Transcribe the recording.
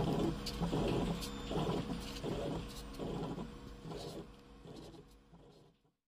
Oh, oh, oh.